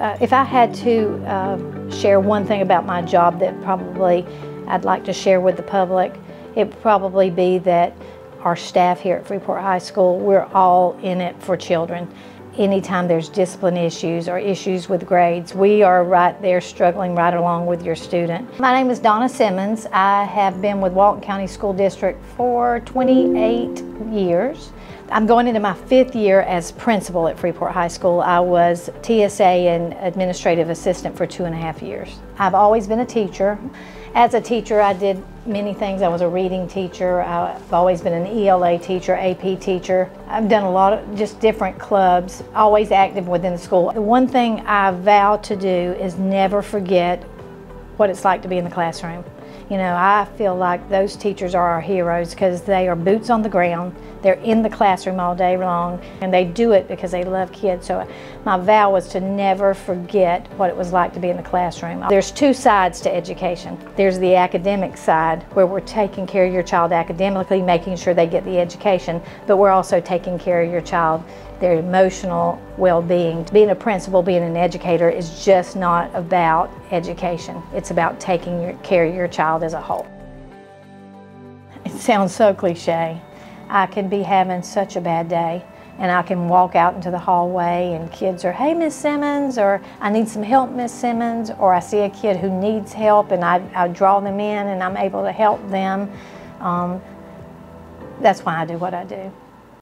Uh, if I had to uh, share one thing about my job that probably I'd like to share with the public, it would probably be that our staff here at Freeport High School, we're all in it for children. Anytime there's discipline issues or issues with grades, we are right there struggling right along with your student. My name is Donna Simmons. I have been with Walton County School District for 28 years. I'm going into my fifth year as principal at Freeport High School. I was TSA and administrative assistant for two and a half years. I've always been a teacher. As a teacher, I did many things. I was a reading teacher. I've always been an ELA teacher, AP teacher. I've done a lot of just different clubs, always active within the school. The one thing I vow to do is never forget what it's like to be in the classroom. You know, I feel like those teachers are our heroes because they are boots on the ground. They're in the classroom all day long and they do it because they love kids. So uh, my vow was to never forget what it was like to be in the classroom. There's two sides to education. There's the academic side where we're taking care of your child academically, making sure they get the education, but we're also taking care of your child their emotional well-being. Being a principal, being an educator is just not about education. It's about taking care of your child as a whole. It sounds so cliche. I can be having such a bad day and I can walk out into the hallway and kids are, hey, Miss Simmons, or I need some help, Miss Simmons, or I see a kid who needs help and I, I draw them in and I'm able to help them. Um, that's why I do what I do.